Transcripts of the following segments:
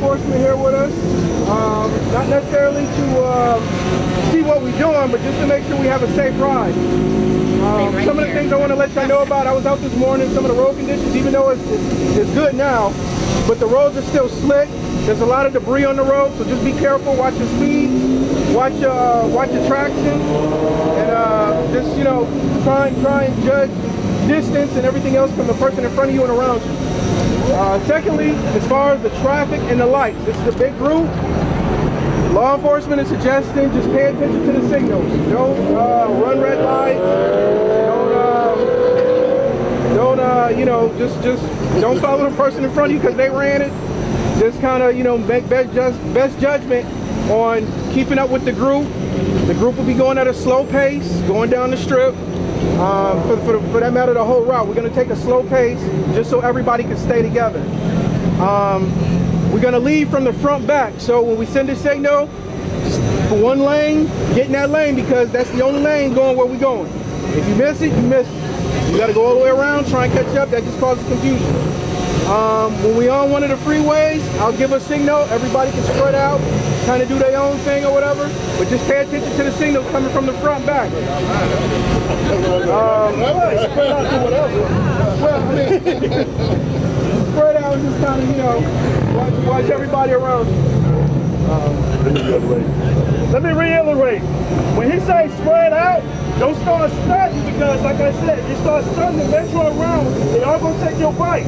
enforcement here with us. Um, not necessarily to uh, see what we're doing, but just to make sure we have a safe ride. Um, right some of the here. things I want to let y'all know about, I was out this morning, some of the road conditions, even though it's, it's, it's good now, but the roads are still slick. There's a lot of debris on the road, so just be careful, watch your speed, watch, uh, watch your traction, and uh, just, you know, try and, try and judge distance and everything else from the person in front of you and around you. Uh, secondly, as far as the traffic and the lights, this is a big group. Law enforcement is suggesting just pay attention to the signals. Don't uh, run red lights. Don't, uh, don't uh, you know, just just don't follow the person in front of you because they ran it. Just kind of, you know, make best, just, best judgment on keeping up with the group. The group will be going at a slow pace, going down the strip. Um, for, for, for that matter, the whole route. We're going to take a slow pace just so everybody can stay together. Um, we're going to leave from the front back. So when we send a signal, for one lane, get in that lane because that's the only lane going where we're going. If you miss it, you miss it. You got to go all the way around, try and catch up. That just causes confusion. Um, when we on one of the freeways, I'll give a signal. Everybody can spread out, kind of do their own thing or whatever. But just pay attention to the signals coming from the front back. Um, spread out to whatever. Well, I mean, spread out and just kind of, you know, watch, watch everybody around you. Let me reiterate. When he says spread out, don't start stunting because, like I said, if you start stunting and venture around, they are going to take your bike.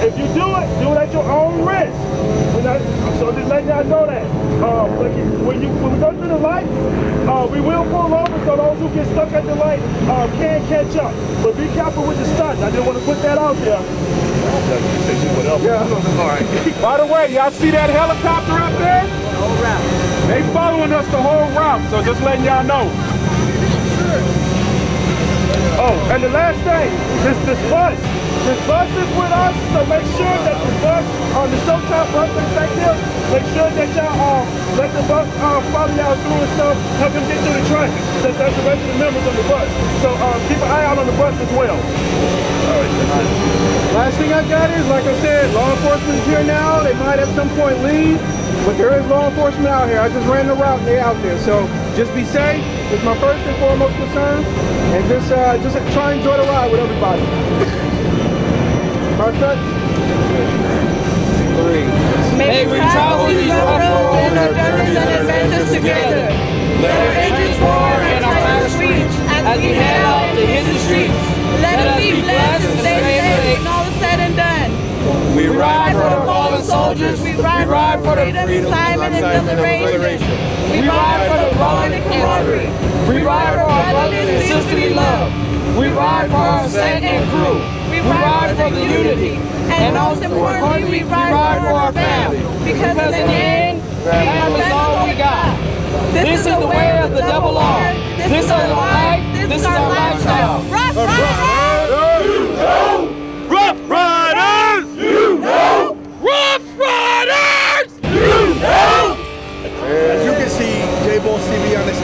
If you do it, do it at your own risk. We're not, so just let y'all know that. Um, like when you when we go through the light, uh, we will pull over so those who get stuck at the light uh, can catch up. But be careful with the stunts. I just want to put that out there. Yeah. All right. By the way, y'all see that helicopter up there? Whole route. They following us the whole route, so just letting y'all know. Oh, and the last thing, this this bus. This bus is with us, so make sure that the bus on the Showtime bus that's back there, make sure that y'all uh, let the bus uh, follow y'all through and stuff, help them get through the traffic. That, that's the rest of the members of the bus. So uh, keep an eye out on the bus as well. Last thing I got is, like I said, law enforcement is here now. They might at some point leave, but there is law enforcement out here. I just ran the route and they out there. So just be safe. It's my first and foremost concern. And just uh, just try and enjoy the ride with everybody. Mark that? May we travel these rough roads and our journeys and adventures together. Let our engines roar and our hearts reach as we head out to hit the streets. Let us be blessed and stay safe when all is said and done. We ride for the fallen soldiers. We ride for the freedom, assignment, and liberation. We ride for the brotherly camaraderie. We ride for our brothers and sisterly love. We ride for our set and crew. We ride for the unity. And most importantly, we ride for our family. Because in the end, family is all we got. This is the way of the double R. This is our life. This is our lifestyle. Ruff Ryders! You know! Ruff Ryders! You know! Ruff Ryders! You know! As you can see, J-Ball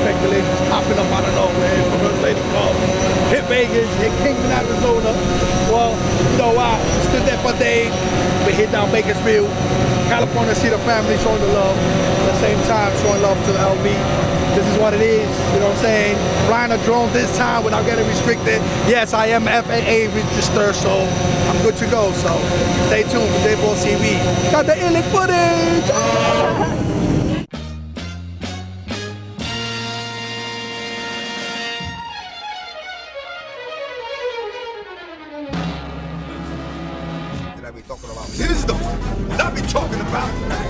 Just popping up out of nowhere. First lady called. Hit Vegas, hit Kingman, Arizona. Well, you know, I stood there for days. We hit down Bakersfield, California, see the family showing the love. At the same time, showing love to the LB. This is what it is, you know what I'm saying? Flying a drone this time without getting restricted. Yes, I am FAA registered, so I'm good to go. So stay tuned for JayBossTV. Got the illic footage! See, this is the that I be talking about.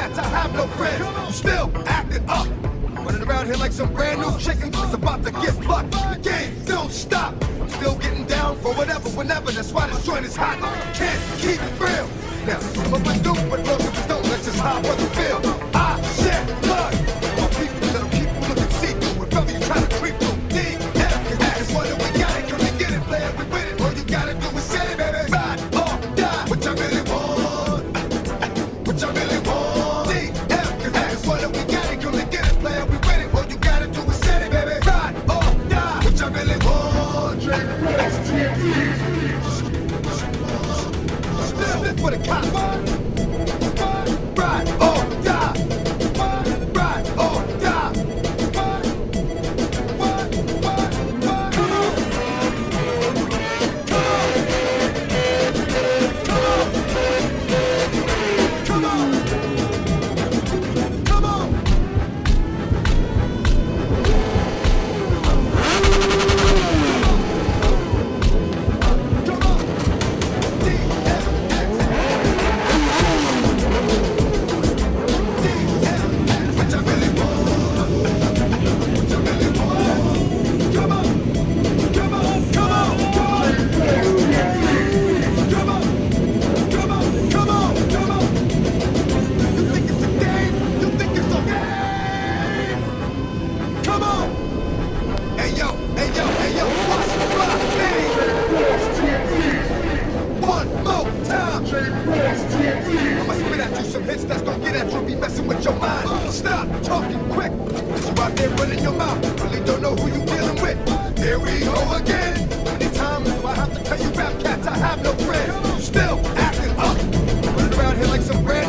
cats, I have no friends. Still acting up. Running around here like some brand new chicken It's about to get plucked. The game stop i'm Still getting down for whatever, whenever. That's why this joint is hot. Can't keep it real. Now, I'm overdue, but look, if don't, let's just hop on the field. them out. Really don't know who you dealing with. Here we go again. How many times do I have to tell you rap cats I have no friends? You still acting up. Running around here like some brand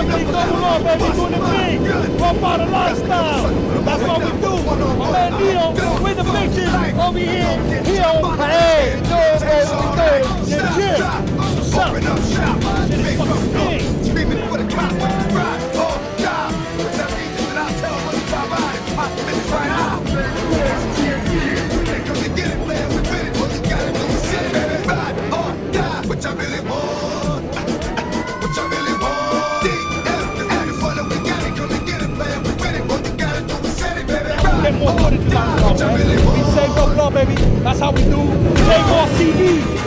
young niggas double up, baby, doing the thing. Pump out a lifestyle. That's what we do. My man Neo, with the bitches over here. He on the I really want? I wanted you like, oh. We say go blow, baby. That's how we do. Take off TV.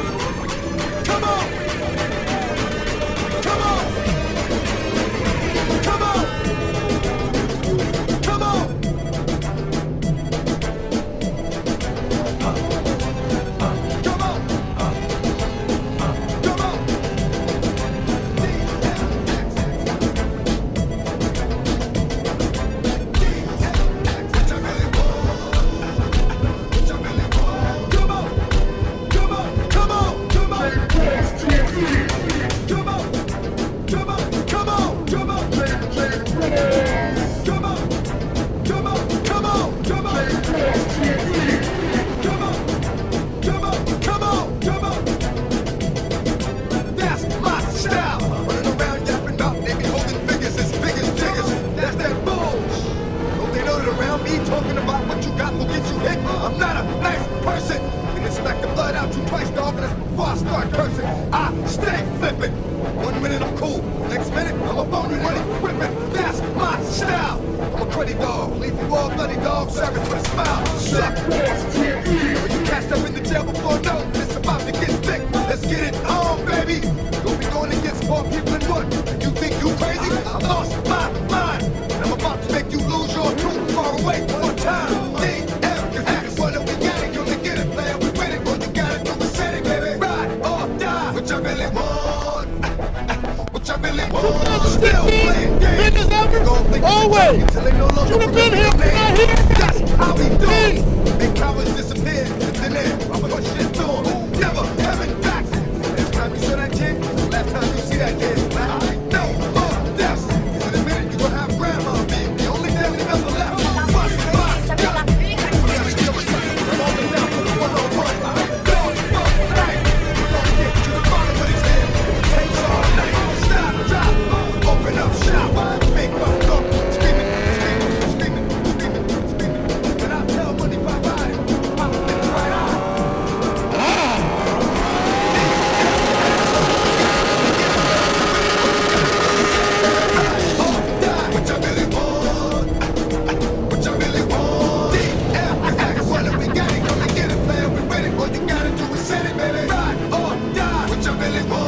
dog. Leave you all bloody dog, serving with a smile. Slap When you cast up in the jail before no, it's about to get thick. Let's get it on, baby. You'll be going against more people than one. You think you crazy? I'm lost. nigga gon' think Always! Until they no longer You've been here, not here! That's how we do it! And cowards disappear, in there. I'm shit Billy Boy.